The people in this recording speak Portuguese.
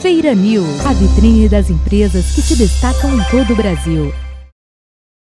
Feira News, a vitrine das empresas que se destacam em todo o Brasil.